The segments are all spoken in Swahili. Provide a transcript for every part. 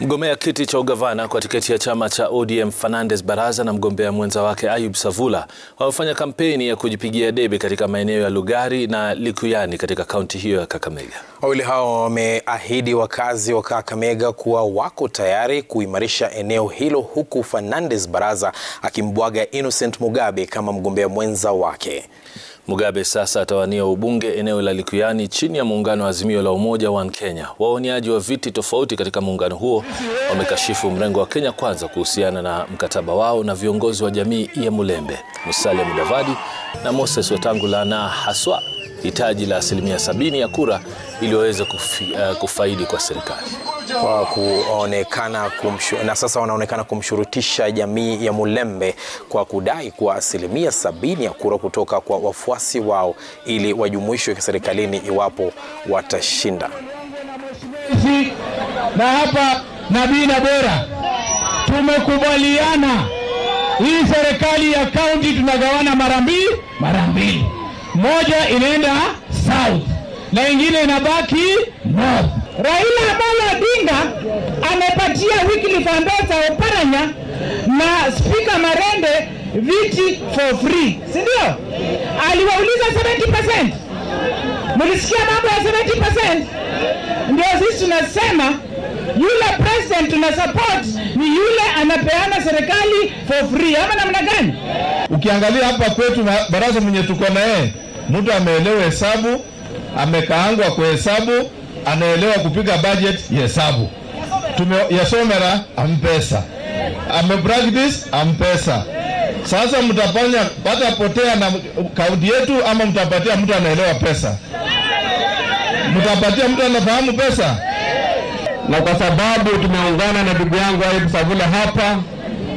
Mgombea kiti cha ugavana kwa tiketi ya chama cha ODM Fernandes Baraza na mgombea mwenza wake Ayub Savula wamefanya kampeni ya kujipigia debe katika maeneo ya Lugari na Likuyani katika kaunti hiyo ya Kakamega. Wawili hao wameahidi wakazi wa Kakamega kuwa wako tayari kuimarisha eneo hilo huku Fernandes Baraza akimbwaga Innocent Mugabe kama mgombea mwenza wake. Mugabe sasa atawania ubunge eneo la Likuyani chini ya muungano wa Azimio la Umoja One Kenya. Waoniaji wa viti tofauti katika muungano huo wamekashifu mrengo wa Kenya Kwanza kuhusiana na mkataba wao na viongozi wa jamii ya Mulembe, Musalia Mudavadi na Moses Wetangula, na haswa hitaji la asilimia sabini ya kura ili waweze kufi, uh, kufaidi kwa serikali. Kwa kuonekana kumshu, na sasa wanaonekana kumshurutisha jamii ya Mulembe kwa kudai kuwa asilimia sabini ya kura kutoka kwa wafuasi wao ili wajumuishwe serikalini iwapo watashinda. Na hapa Nabii na Bora tumekubaliana. Hii serikali ya kaunti tunagawana mara mbili mara mbili, moja inaenda south na ingine inabaki north. Raila Amolo Odinga amepatia Wycliffe Ambassa Oparanya na Spika Marende viti for free, si ndio? Aliwauliza 70%. Mlisikia mambo ya 70%? Ndio sisi tunasema yule president tuna support ni yule anapeana serikali for free, ama namna gani? Ukiangalia hapa kwetu baraza mwenye tuko naye, yeye, mtu ameelewa hesabu, amekaangwa kwa hesabu anaelewa kupiga budget ya hesabu. Yasomera ampesa, amepractice ampesa. Sasa mtafanya patapotea na kaunti yetu, ama mtapatia mtu anaelewa pesa? Mtapatia mtu anafahamu pesa? Na kwa sababu tumeungana na ndugu yangu Ayub Savula hapa,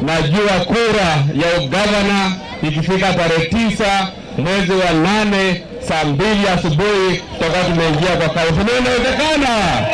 najua kura ya ugavana ikifika tarehe tisa mwezi wa nane saa mbili asubuhi tutakuwa tumeingia kwa kaunti. Inawezekana?